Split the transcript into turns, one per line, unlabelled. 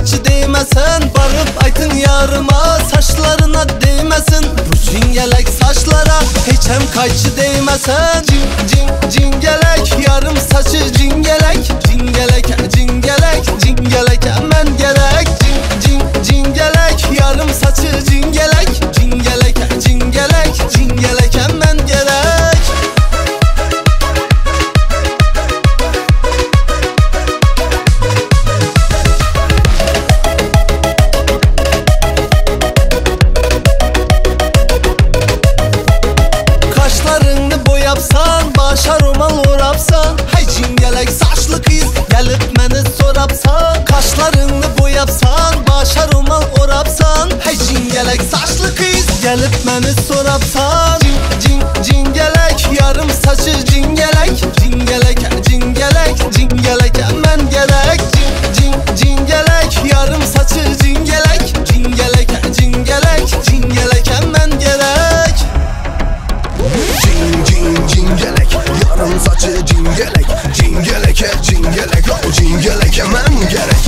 Heçem kayçı değmesin Barıp aytın yarıma. Saçlarına değmesin Bu cingelek saçlara. Heçem kayçı değmesin. Cin cin cingelek Yarım saçı cingelek. Cingelek cingelek Cingelek hemen gerek. Cin cin cingelek Yarım saçı cingelek Mal orapsan Hayçin gelek saçlı kız. Gelip meni sorapsan Kaşlarını boyapsan Başa rumal orapsan Hayçin gelek saçlı kız. Gelip meni sorapsan Cin cin cin gelek Yarım saçı cin gelek Cin gelek cin gelek Cin gelek men gerek. Cin cin cin gelek Yarım saçı که
جینگلک او جینگلک من گره.